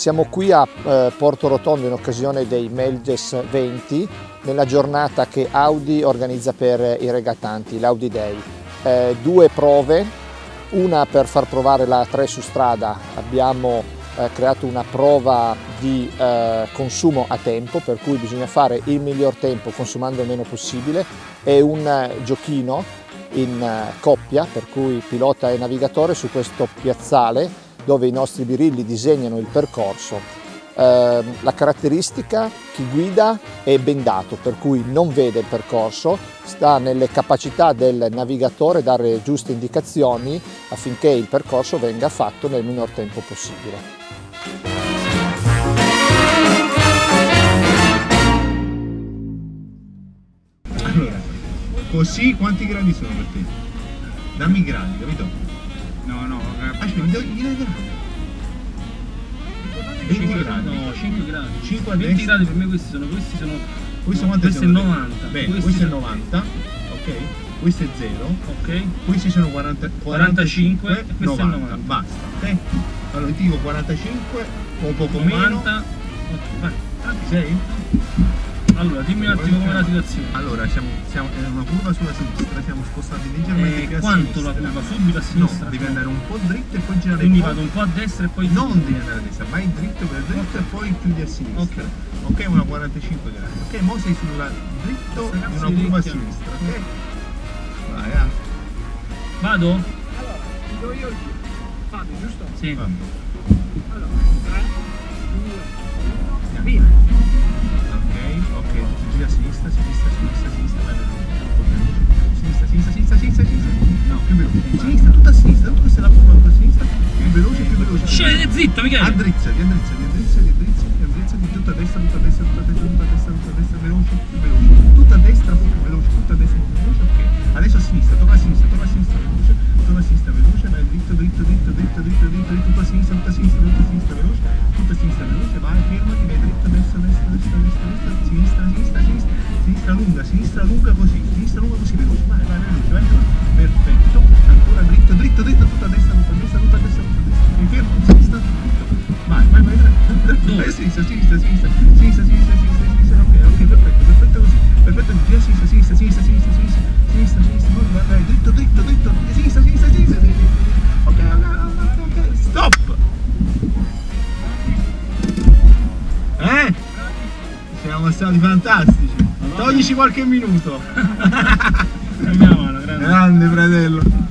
Siamo qui a eh, Porto Rotondo in occasione dei Melges 20, nella giornata che Audi organizza per i regattanti, l'Audi Day. Eh, due prove, una per far provare la 3 su strada, abbiamo eh, creato una prova di eh, consumo a tempo, per cui bisogna fare il miglior tempo consumando il meno possibile, e un eh, giochino in eh, coppia, per cui pilota e navigatore su questo piazzale dove i nostri birilli disegnano il percorso. Eh, la caratteristica, chi guida è bendato, per cui non vede il percorso, sta nelle capacità del navigatore dare giuste indicazioni affinché il percorso venga fatto nel minor tempo possibile. Allora, così quanti gradi sono per te? Dammi i gradi, capito? No, no, Aspetta, mi devo gli dai gradi. 20 gradi. No, 5 gradi. 5 a 20 destra. gradi per me questi sono, questi sono. Questo quanto questo è sono? 90. Bene, questi questo è sono- 90, ok? Questo è 0, Ok. questi sono 40, 45, 45, e questo è 90, 90. basta, ok? Allora ti dico 45 o un poco 90. meno. Ok, vai. Ci sei? Allora, dimmi un attimo com'è la situazione. Allora, siamo, siamo in una curva sulla sinistra, siamo spostati leggermente più Eh, a quanto la sinistra. curva? Subito a sinistra? No, devi andare un po' dritto e poi girare Quindi vado un po' a destra e poi. Non devi andare a destra, vai dritto per dritto e poi chiudi a sinistra. Ok, una 45 gradi. Ok, mo sei sulla dritto di Ragazzi, una curva a sinistra, ok? Vai, ah. Vado? Allora, ti do io il Fabio, giusto? Sì. Allora, 3, 2, più veloce. Sinistra, tutta a sinistra, tutta è la curva a sinistra. Più veloce, più veloce. Scende zitto, Michele! Addrizzati, addrizzati, addrizzati, addrizzati, addrizzati, tutta a destra, tutta a destra, tutta a destra, tutta a destra, tutta a destra, veloce, più veloce. Tutta a destra, più veloce, tutta a destra, più veloce, ok. Adesso a sinistra, torna a sinistra, torna a sinistra, veloce, torna a sinistra, veloce, vai dritto, dritto, dritto, dritto, dritto, dritto, tutta a sinistra, tutta a sinistra, tutta a sinistra, veloce, tutta a sinistra, veloce, vai, fermati, vai dritto, destra, destra, destra, destra, destra, sinistra, sinistra, sinistra, sinistra lunga, sinistra lunga così, sinistra lunga così, veloce, vai, vai, vai, veloce. Sinistra, sinistra, sinistra, sinistra, sinistra, sinistra, sinistra, ok, ok, perfetto, perfetto così, perfetto, gira sinistra, sinistra, sinistra, sinistra, sinistra, sinistra, sinistra, vai, vai, vai, dritto, dritto, dritto, sinistra, sinistra, sinistra, sinistra, ok, ok, ok, ok, stop! Eh? Siamo stati fantastici. Toglici qualche minuto. Grande fratello.